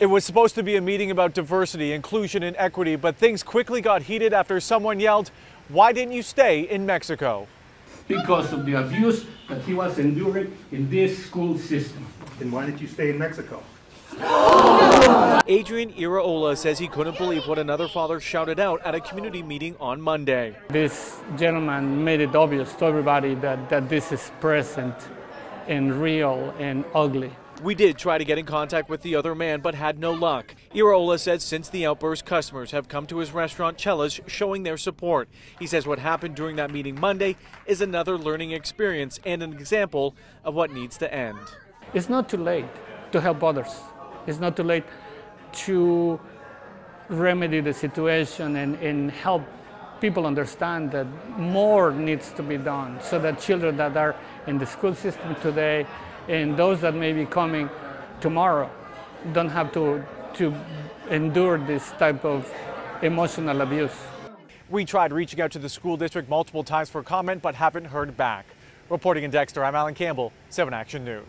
It was supposed to be a meeting about diversity, inclusion, and equity, but things quickly got heated after someone yelled, Why didn't you stay in Mexico? Because of the abuse that he was enduring in this school system. Then why didn't you stay in Mexico? Adrian Iraola says he couldn't believe what another father shouted out at a community meeting on Monday. This gentleman made it obvious to everybody that, that this is present and real and ugly. We did try to get in contact with the other man, but had no luck. Iraola said since the outburst, customers have come to his restaurant Cella's showing their support. He says what happened during that meeting Monday is another learning experience and an example of what needs to end. It's not too late to help others. It's not too late to remedy the situation and, and help people understand that more needs to be done so that children that are in the school system today and those that may be coming tomorrow don't have to, to endure this type of emotional abuse. We tried reaching out to the school district multiple times for comment, but haven't heard back. Reporting in Dexter, I'm Alan Campbell, 7 Action News.